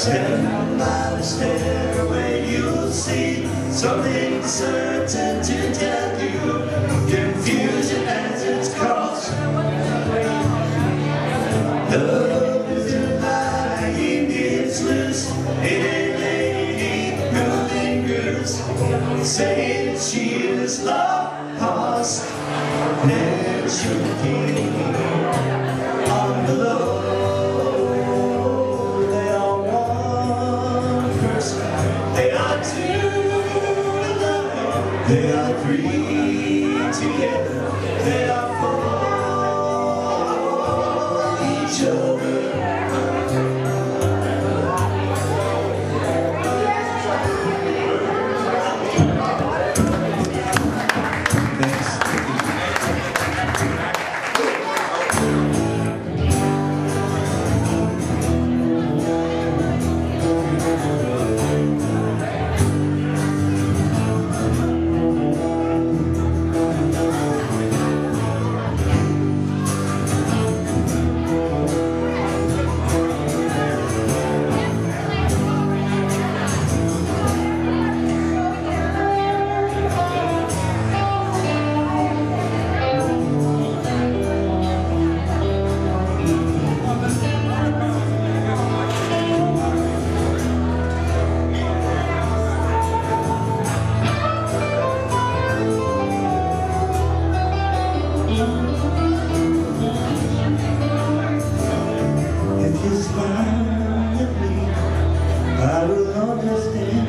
Step by the stairway, you'll see something certain to tell you. Confusion as its cost. Love is a lie, he loose. It ain't lady who lingers, saying she is lost. Never should be. They are three together, they are four each other. todas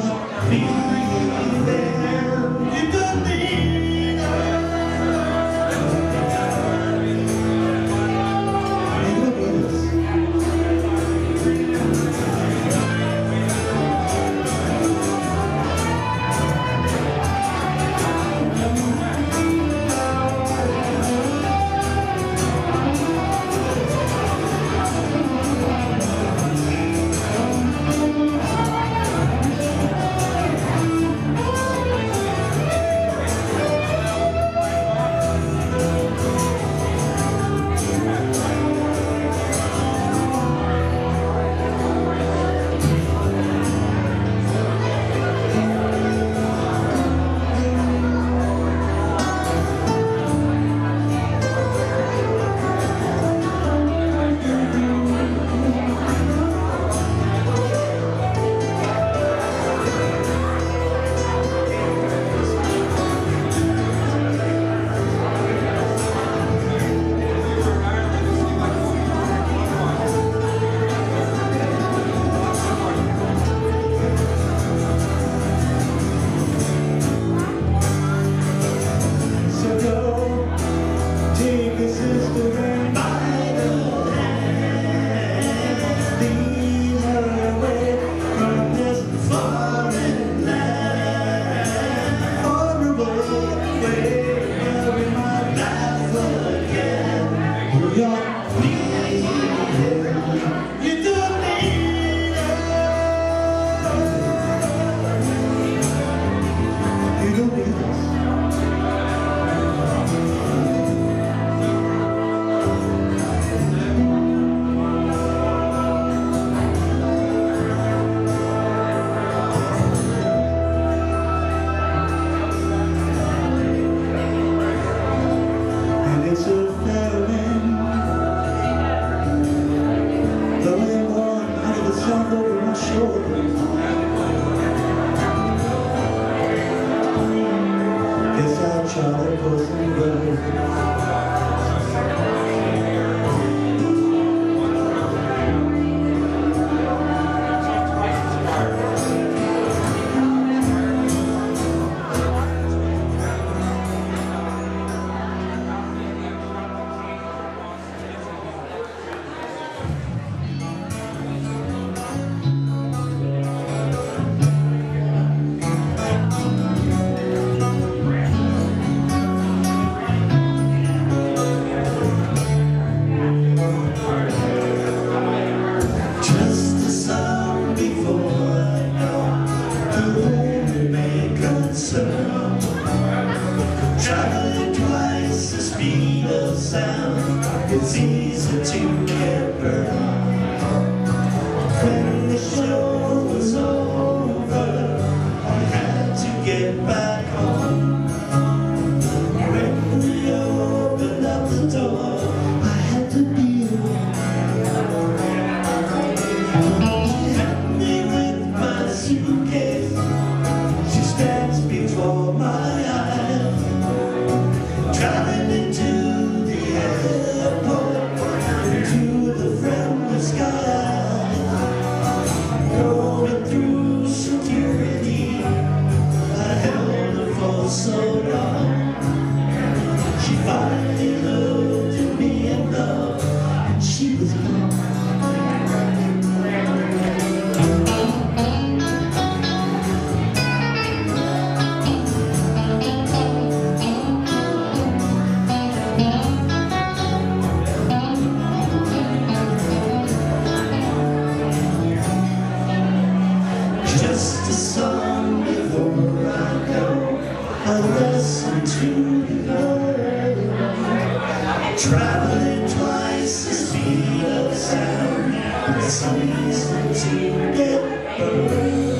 Please. Traveling twice the speed of sound. It's always to get burned